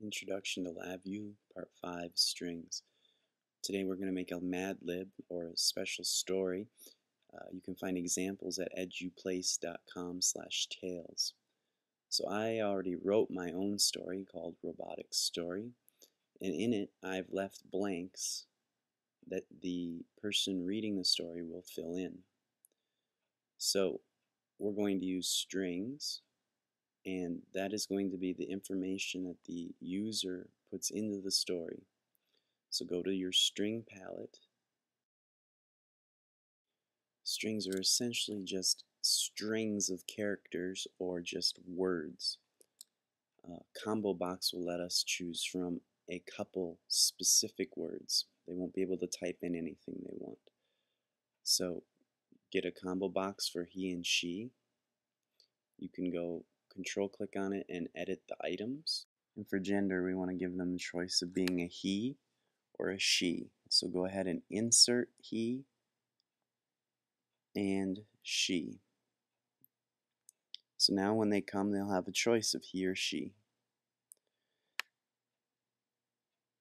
Introduction to LabVIEW, Part 5, Strings. Today we're going to make a Mad Lib, or a special story. Uh, you can find examples at eduplace.com slash tales. So I already wrote my own story called Robotic Story, and in it I've left blanks that the person reading the story will fill in. So we're going to use strings and that is going to be the information that the user puts into the story. So go to your string palette. Strings are essentially just strings of characters or just words. Uh, combo box will let us choose from a couple specific words. They won't be able to type in anything they want. So get a combo box for he and she. You can go control click on it and edit the items. And for gender, we want to give them the choice of being a he or a she. So go ahead and insert he and she. So now when they come, they'll have a choice of he or she.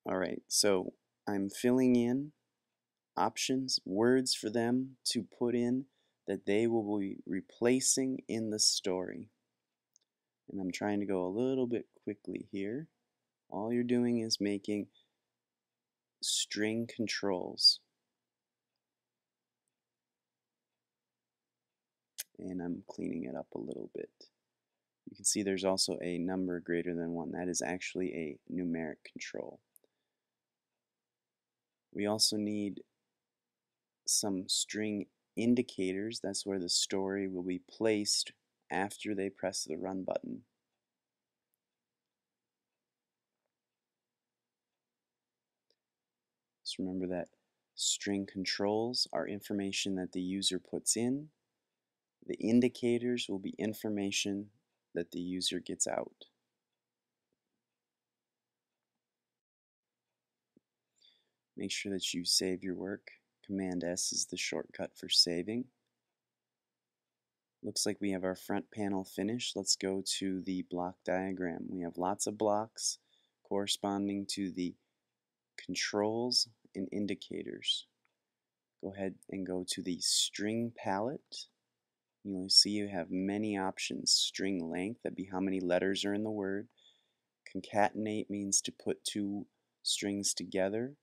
Alright, so I'm filling in options, words for them to put in that they will be replacing in the story and I'm trying to go a little bit quickly here. All you're doing is making string controls. And I'm cleaning it up a little bit. You can see there's also a number greater than 1. That is actually a numeric control. We also need some string indicators. That's where the story will be placed after they press the run button. So remember that string controls are information that the user puts in. The indicators will be information that the user gets out. Make sure that you save your work. Command S is the shortcut for saving. Looks like we have our front panel finished. Let's go to the block diagram. We have lots of blocks corresponding to the controls and indicators. Go ahead and go to the string palette. You'll see you have many options. String length, that'd be how many letters are in the word. Concatenate means to put two strings together.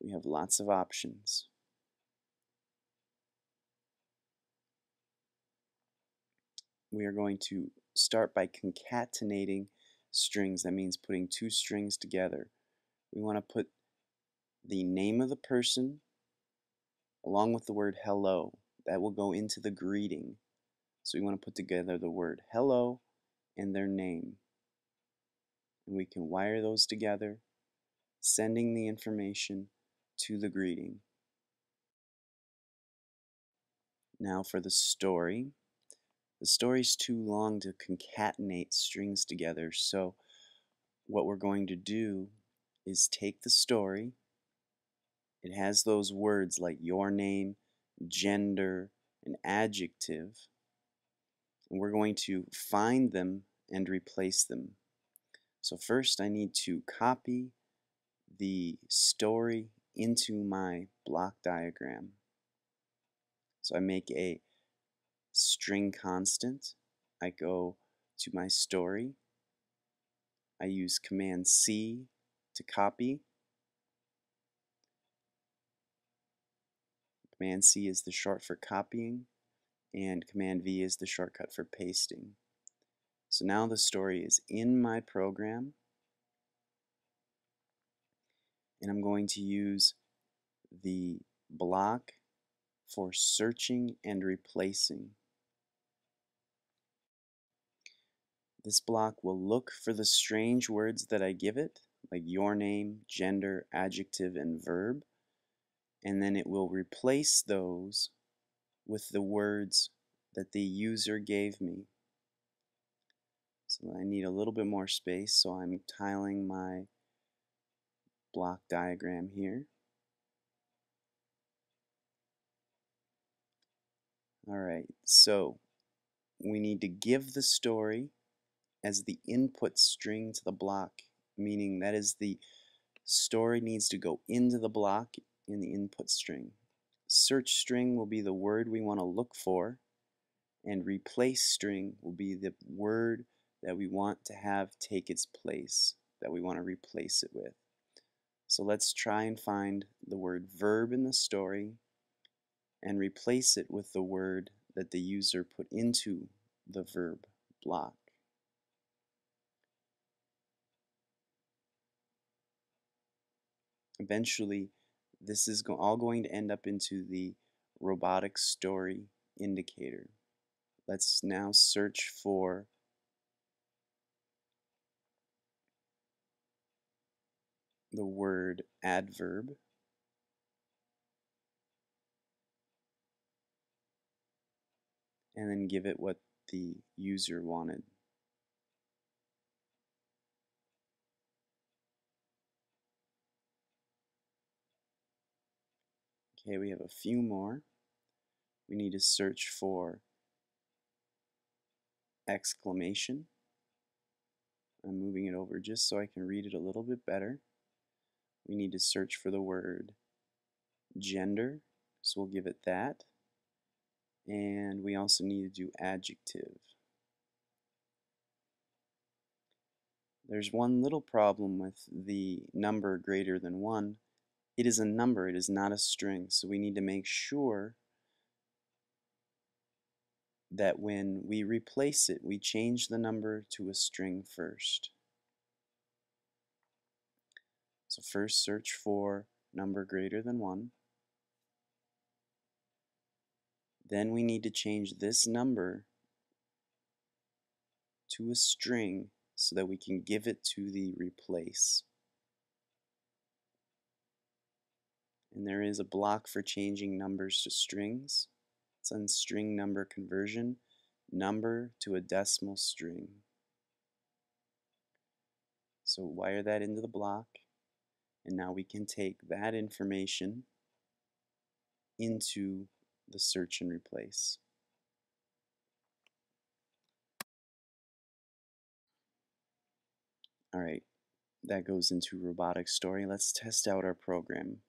We have lots of options. We are going to start by concatenating strings. That means putting two strings together. We want to put the name of the person along with the word hello. That will go into the greeting. So we want to put together the word hello and their name. And we can wire those together, sending the information to the greeting. Now for the story. The story's too long to concatenate strings together, so what we're going to do is take the story. It has those words like your name, gender, and adjective, and we're going to find them and replace them. So first I need to copy the story into my block diagram. So I make a string constant, I go to my story. I use Command C to copy. Command C is the short for copying, and Command V is the shortcut for pasting. So now the story is in my program, and I'm going to use the block for searching and replacing. This block will look for the strange words that I give it, like your name, gender, adjective, and verb, and then it will replace those with the words that the user gave me. So I need a little bit more space, so I'm tiling my block diagram here. Alright, so we need to give the story as the input string to the block meaning that is the story needs to go into the block in the input string. Search string will be the word we want to look for, and replace string will be the word that we want to have take its place, that we want to replace it with. So let's try and find the word verb in the story and replace it with the word that the user put into the verb block. Eventually, this is go all going to end up into the robotic story indicator. Let's now search for the word adverb. and then give it what the user wanted. Okay, we have a few more. We need to search for exclamation. I'm moving it over just so I can read it a little bit better. We need to search for the word gender, so we'll give it that. And we also need to do adjective. There's one little problem with the number greater than 1. It is a number, it is not a string, so we need to make sure that when we replace it, we change the number to a string first. So first search for number greater than 1. Then we need to change this number to a string so that we can give it to the replace. And there is a block for changing numbers to strings. It's on string number conversion, number to a decimal string. So wire that into the block, and now we can take that information into the search and replace. All right, that goes into robotic story. Let's test out our program.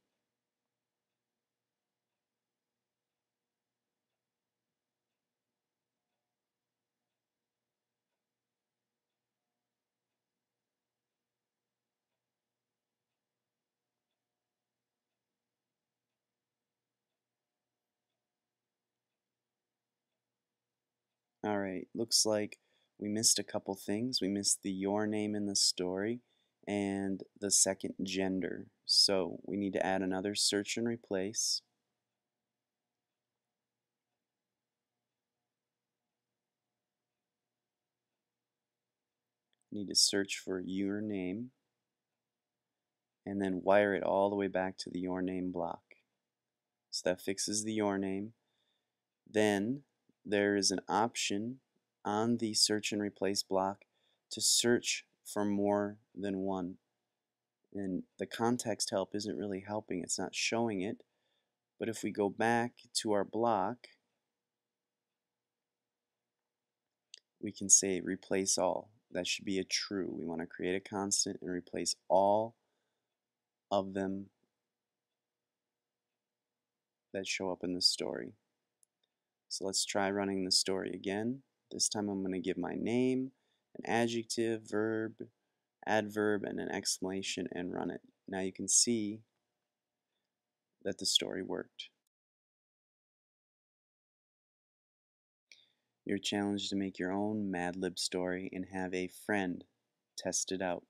Alright, looks like we missed a couple things. We missed the your name in the story and the second gender. So we need to add another search and replace. Need to search for your name and then wire it all the way back to the your name block. So that fixes the your name. Then there is an option on the search and replace block to search for more than one. And the context help isn't really helping, it's not showing it. But if we go back to our block, we can say replace all. That should be a true. We want to create a constant and replace all of them that show up in the story. So let's try running the story again. This time I'm going to give my name, an adjective, verb, adverb, and an exclamation and run it. Now you can see that the story worked. You're challenged to make your own Mad Lib story and have a friend test it out.